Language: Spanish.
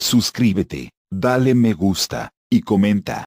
Suscríbete, dale me gusta, y comenta.